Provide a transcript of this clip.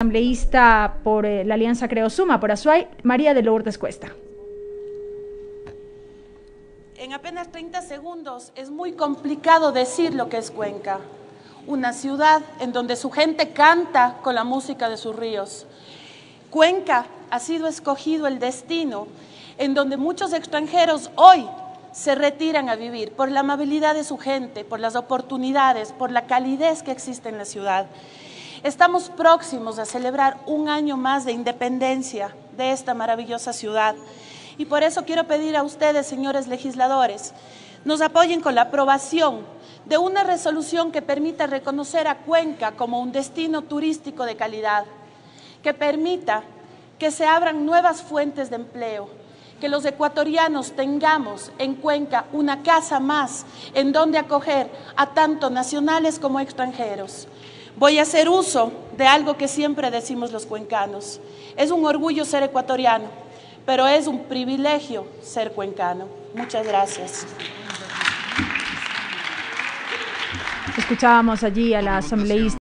asambleísta por eh, la Alianza Creo Suma, por Azuay, María de Lourdes Cuesta. En apenas 30 segundos es muy complicado decir lo que es Cuenca, una ciudad en donde su gente canta con la música de sus ríos. Cuenca ha sido escogido el destino en donde muchos extranjeros hoy se retiran a vivir por la amabilidad de su gente, por las oportunidades, por la calidez que existe en la ciudad. Estamos próximos a celebrar un año más de independencia de esta maravillosa ciudad. Y por eso quiero pedir a ustedes, señores legisladores, nos apoyen con la aprobación de una resolución que permita reconocer a Cuenca como un destino turístico de calidad, que permita que se abran nuevas fuentes de empleo, que los ecuatorianos tengamos en Cuenca una casa más en donde acoger a tanto nacionales como extranjeros. Voy a hacer uso de algo que siempre decimos los cuencanos. Es un orgullo ser ecuatoriano, pero es un privilegio ser cuencano. Muchas gracias. Escuchábamos allí a la asambleísta.